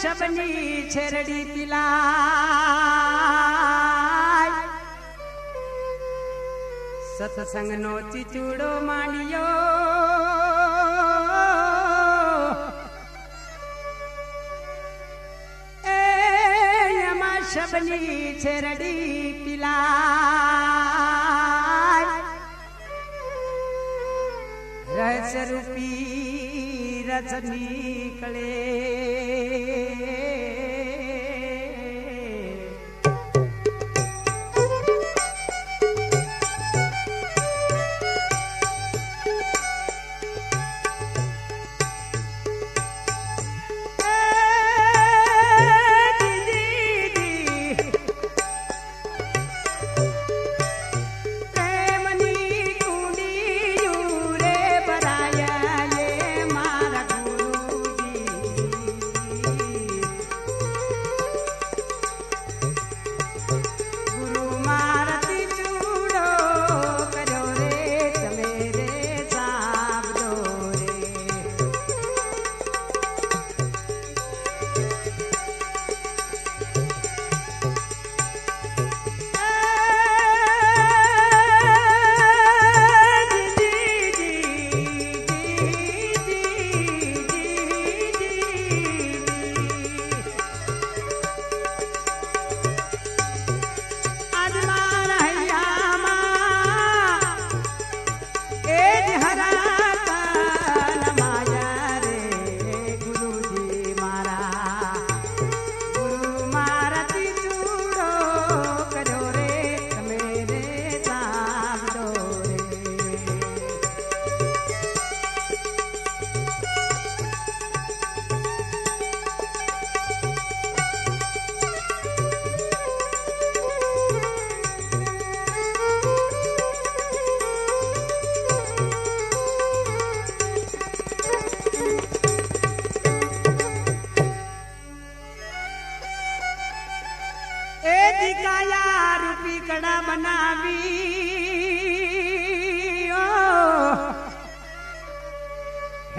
शबनी छेरड़ी पिलाय सत्संग नो सतसंग मानियो। ए यमा सभी छेरड़ी पिलाय रहस्य रूपी રસ નીકળે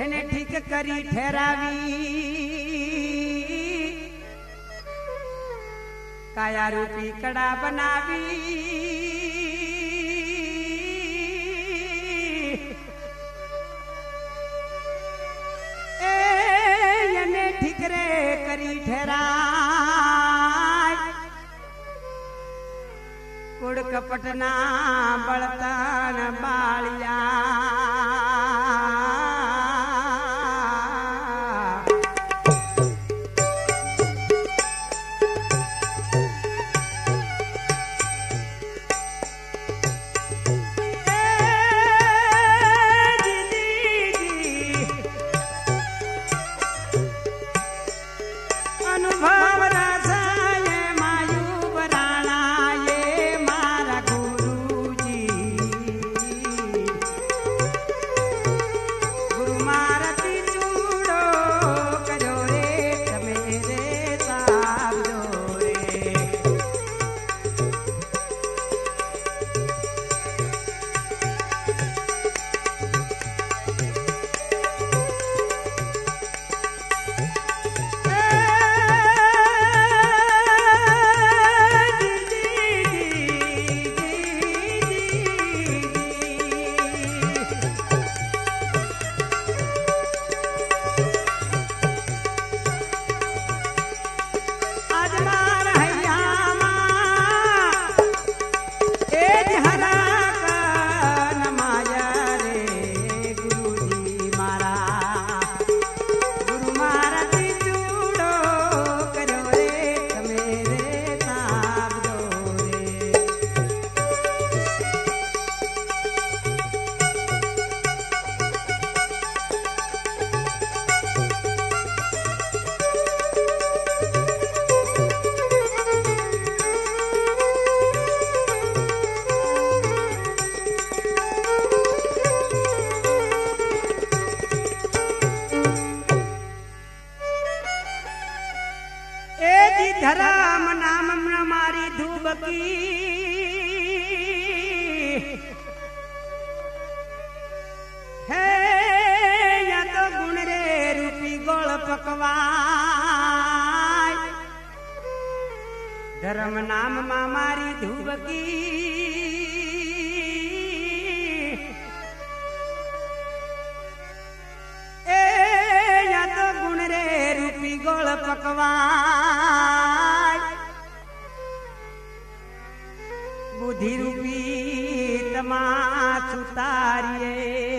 એને ઠીક કરી ઠેરાવી. કાયા રૂપી કડા બનાવી એને ઠીકરે કરી ઠેરાય. કુડ કપટના બળતન બાળિયા. રોકવાય ધર્મ નામમાં મારી ધુબકી. એ યા તો ગુણ રે રૂપી ગોળ પકવાય. બુદ્ધિ રૂપી તમા સુતારીએ.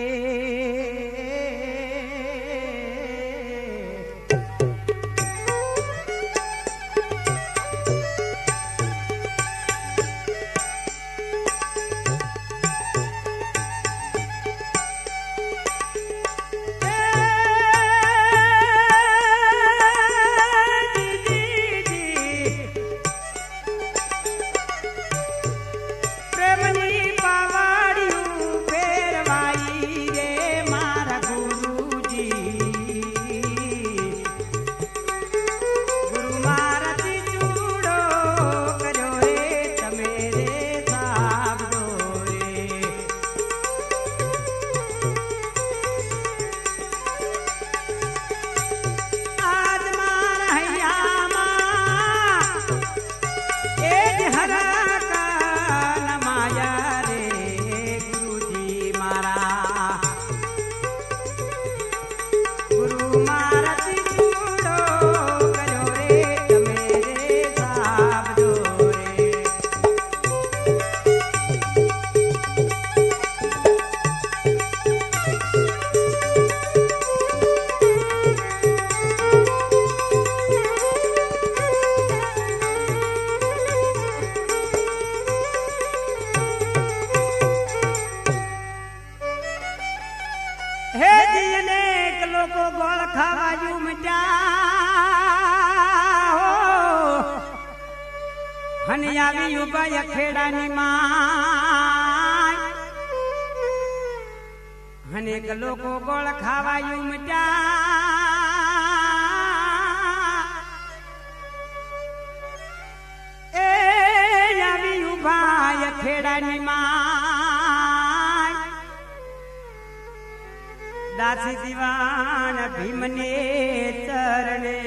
હની આવી ઊભા ખેડાની માં અનેક લોકો ગોળ ખાવા મટ્યા એ આવી ઊભા ખેડાની દાસી દીવાન ભીમને ચરણે.